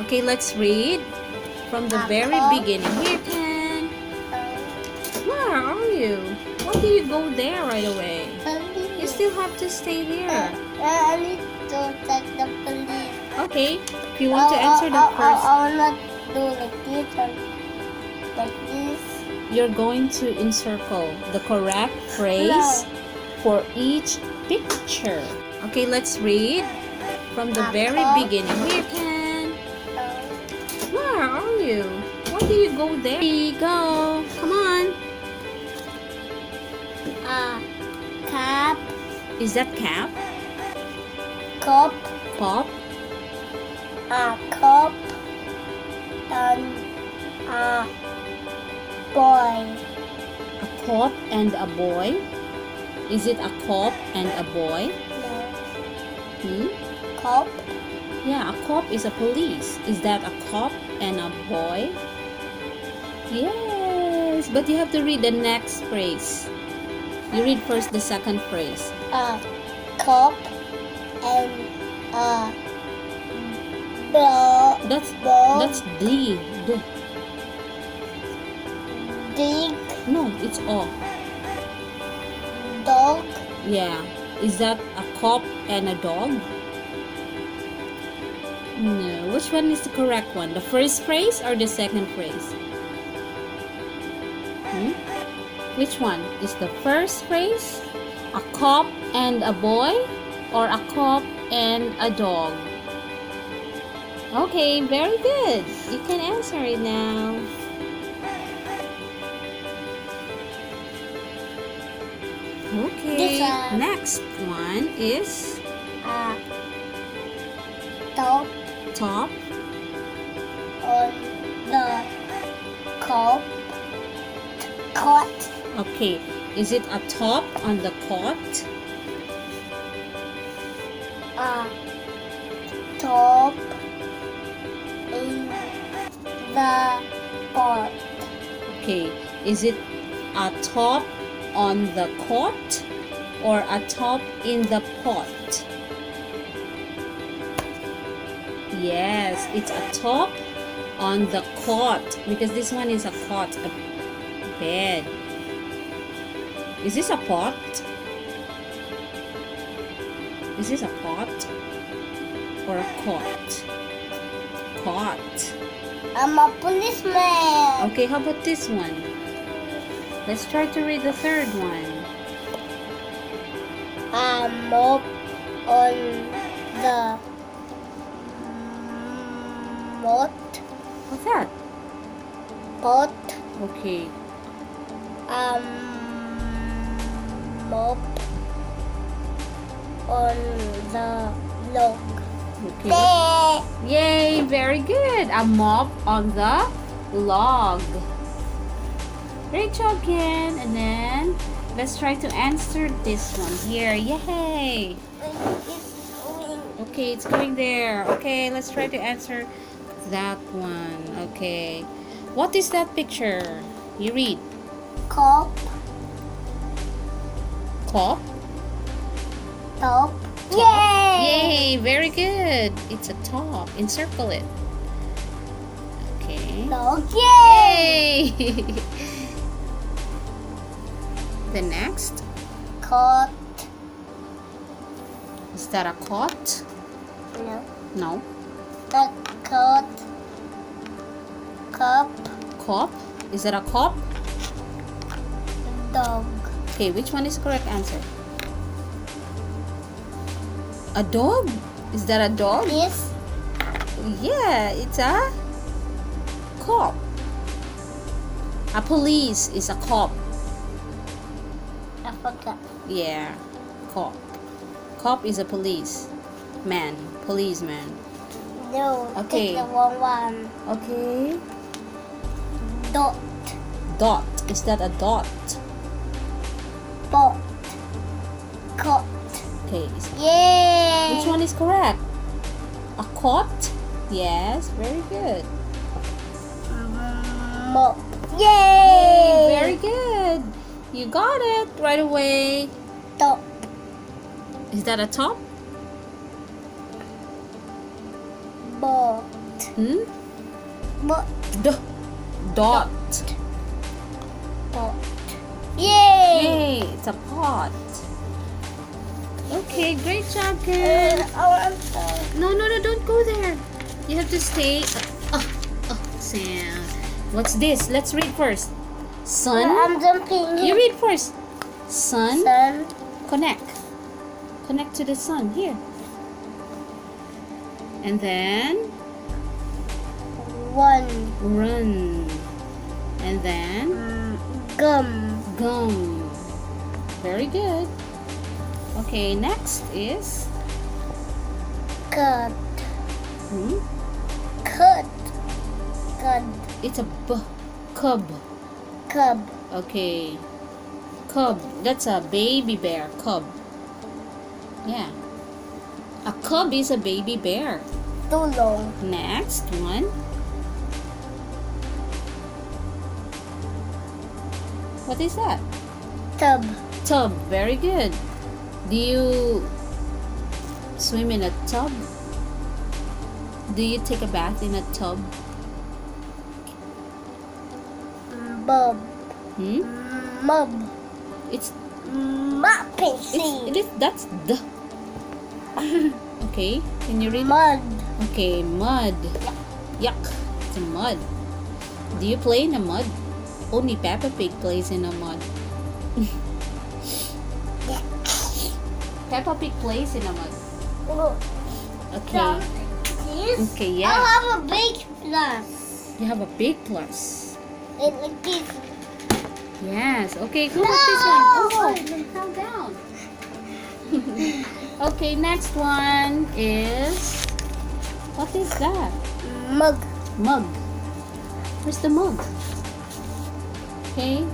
Okay, let's read from the very beginning. Here. Uh, Where are you? Why do you go there right away? You still have to stay here. I need to check the police. Okay, if you want to answer the first, I, I wanna do like this and like this. you're going to encircle the correct phrase for each picture. Okay, let's read from the very beginning. Here, Ken. Uh, you? Why do you go there? Here you go. Come on. a cap, Is that cap? cup, Pop? a cup, and a boy. A cop and a boy? Is it a cop and a boy? Hmm? cup, Yeah, a cop is a police. Is that a cop and a boy? Yes, but you have to read the next phrase. You read first the second phrase. a cop and a ball, That's ball, that's D. D. big No, it's O. dog, Yeah. Is that a cop and a dog? No. Which one is the correct one? The first phrase or the second phrase? Hmm? Which one? Is the first phrase a cop and a boy or a cop and a dog? Okay, very good. You can answer it now. Okay. One. Next one is uh, a dog top. On the cup, cot, Okay, is it a top on the cot? a top in the pot, Okay, is it a top on the cot or a top in the pot? Yes, it's a top on the cot because this one is a cot, a bed. Is this a pot? Is this a pot or a cot? Cot. I'm a policeman. Okay, how about this one? Let's try to read the third one. A mop on the pot, What's that? pot, Okay. um, mop on the log. Okay. Yay, very good. A mop on the log. Job, Ken. And then let's try to answer this one here. Yay. Okay, it's going there. Okay, let's try to answer that one. Okay. What is that picture? You read. Cop, Cop. top. Yay! Yay, very good. It's a top. Encircle it. Okay. Dog. Yay! Yay! the next. Cot. Is that a cot? No. No. The cot. Cup. Cop? Is that a cop? Dog. Okay, which one is the correct answer? A dog? Is that a dog? Yes. Yeah, it's a cop. A police is a cop. Forgot. Yeah, cop. Cop is a police man, policeman. No. Okay. The wrong one. Okay. Dot. Dot. Is that a dot? Bot. Cot. Okay. Yay! Which one is correct? A cot? Yes, very good. Mop. Yay! Very good. You got it right away. Top. Is that a top? Bot. Hmm? But D. Dot. pot. Yay! Yay! It's a pot. Okay, great job, Uh, Ken. I. No, no, no, don't go there. You have to stay. Oh, oh, Sam. What's this? Let's read first. Sun. I'm jumping. You read first. Sun. Sun. Connect. Connect to the sun. Here. And then One. run. And then Mm, gum. gum. Very good. Okay, next is Cut. hmm, Cut. Cut. it's a b cub. Cub. Okay. Cub. That's a baby bear. Cub. Yeah. A cub is a baby bear. Too long. Next one. What is that? Tub. Tub. Very good. Do you swim in a tub? Do you take a bath in a tub? Bob. Hmm? It's scene. it is that's the. Okay. Can you read? Mud. Okay, mud. Yuck. It's a mud. Do you play in the mud? Only Peppa Pig plays in the mud. Peppa Pig plays in the mud. Okay. Okay, yeah. I have a big plus. You have a big plus. It like this. Yes. Okay, who got this one? Oh, it fell down. okay, next one is. What is that? Mug. Mug. Where's the mug? Okay.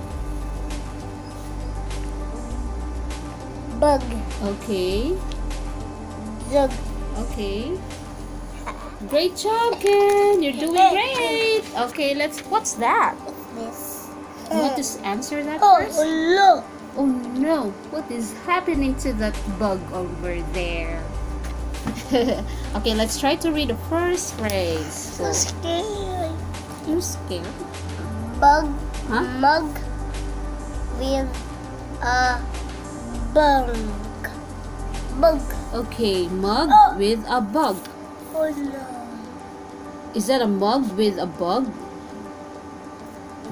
Bug. Okay. Jug. Okay. Great job, Ken. You're doing great. Okay, let's. What's that? This. You want to answer that Oh, first? Oh, look. Oh no! What is happening to that bug over there? okay, let's try to read the first phrase. So scary. You're scared? Bug. Huh? Mug. With a bug. Bug. Okay, mug Oh. with a bug. Oh no. Is that a mug with a bug?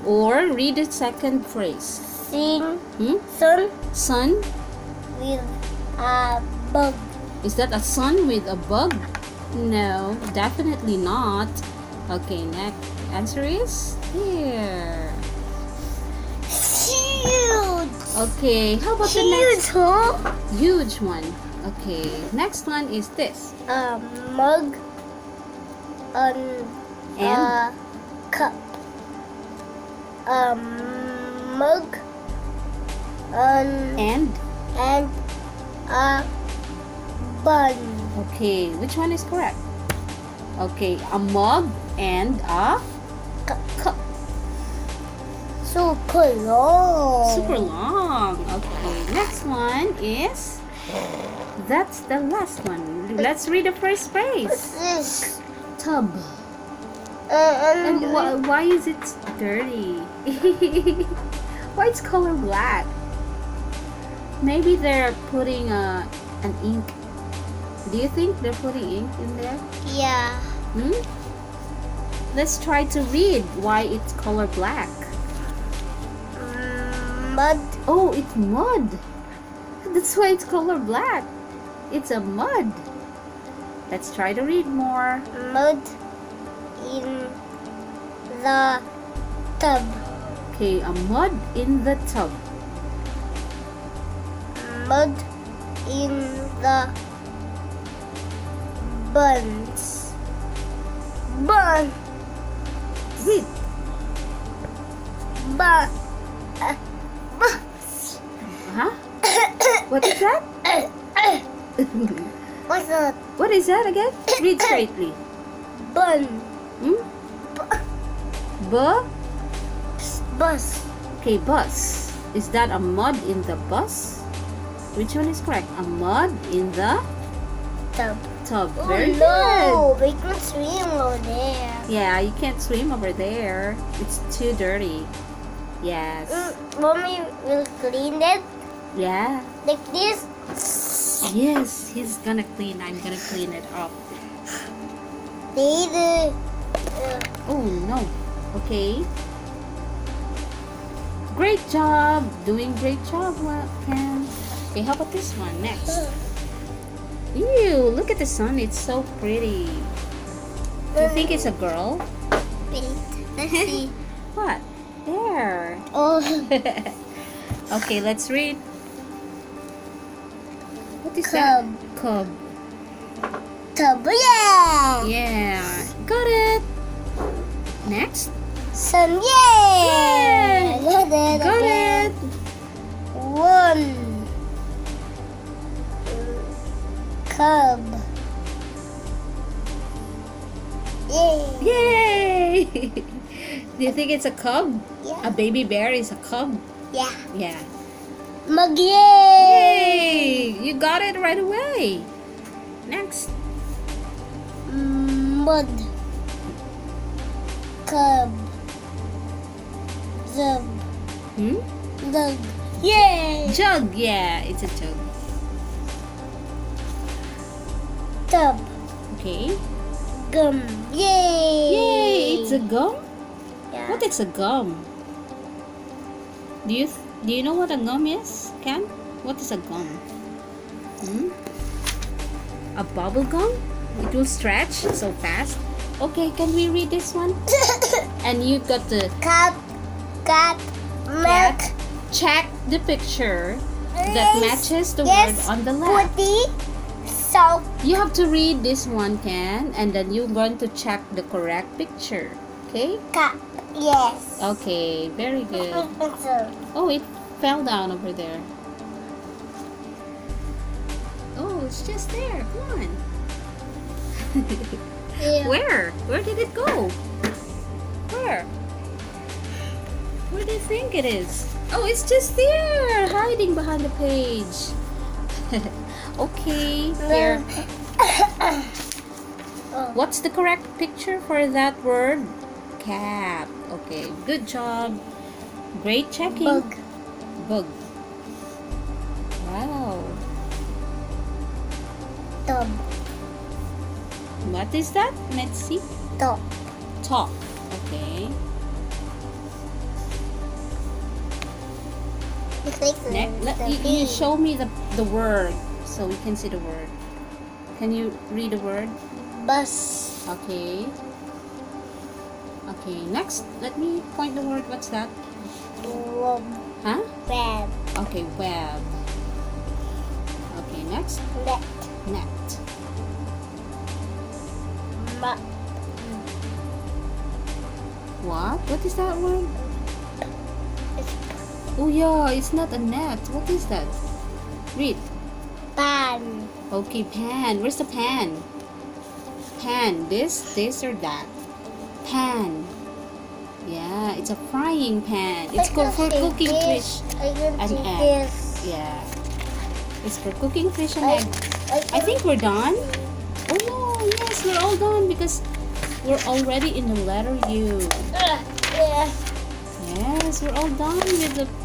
Or read the second phrase. Sing. Hmm? Sun. Sun? With a bug. Is that a sun with a bug? No, definitely not. Okay, next answer is here. Huge. Okay, how about the Huge, next huh? huge one? Okay, next one is this. A mug. And? a cup. A mug. On And and a bun. okay, which one is correct? Okay, a mug and a Cup. cup. Super long. Super long. Okay, next one is that's the last one. Let's read the first phrase. What's this? Tub. Uh, and wh- why is it dirty? why it's color black? Maybe they're putting uh, an ink. Do you think they're putting ink in there? yeah. Hmm? Let's try to read why it's color black. Mm, Mud. Oh, it's mud. That's why it's color black. It's a mud. Let's try to read more. Mud in the tub. Okay, a mud in the tub. Mud in the buns. Bun. Read. Bun. Uh, bun. Huh? What is that? What's that? what is that again? Read straightly. Bun. Hmm? Bu? Bus. Okay, bus. Is that a mud in the bus? Which one is correct? A mud in the Tub. tub. Oh Very no, we can swim over there. Yeah, you can't swim over there. It's too dirty. Yes. Mm, Mommy will clean it Yeah. like this. Yes, he's gonna clean. I'm gonna clean it up. Later. Oh no. Okay. Great job. Doing great job, Ken. Okay, how about this one next? Ew, look at the sun. It's so pretty. Do you think it's a girl? wait. Let's see. What? There. Oh. okay, let's read. What is that? Cub. Cub. Cub. Yeah. Yeah. Got it. Next. Sun. Yeah. Got it. Got it. One. Cub. Yay. Yay! Do you think it's a cub? Yeah. A baby bear is a cub? Yeah. Yeah. Mag yay. Yay! You got it right away. Next. Mud. Cub. Zub. Hmm? Dug. Yay. Jug. Yeah, it's a jug. Tub. Okay. Gum. Yay. Yay! It's a gum. Yeah. What is a gum? Do you do you know what a gum is, Ken? What is a gum? Hmm? A bubble gum? It will stretch so fast. Okay, can we read this one? And you got the Cat. Cat. Milk. check the picture that matches the yes, word on the left. Putty. Salt. You have to read this one, Ken, and then you're going to check the correct picture. Okay? Cat. Yes. Okay, very good. Oh, it fell down over there. Oh, it's just there. Come on. Yeah. Where? Where did it go? Where? Where do you think it is? Oh, it's just there, hiding behind the page. okay, here. Oh. What's the correct picture for that word? Cap. Okay, good job. Great checking. Bug. Bug. Wow. Tub. What is that? Let's see. Top. Top. Okay. Next, let, you, you show me the, the word so we can see the word. Can you read the word? Bus. Okay. Okay, next, let me point the word. What's that? Web. Huh? Web. Okay, web. Okay, next, Net. net. What? What is that word? Oh yeah, it's not a net. What is that? Read. pan. Okay, pan. Where's the pan? Pan. This, this, or that? Pan. Yeah, it's a frying pan. It's good for cooking fish. And see egg. this. Yeah. It's for cooking fish and I, egg. I, I think we're done. Oh no, yes, we're all done because we're already in the letter U. Yes, we're all done with the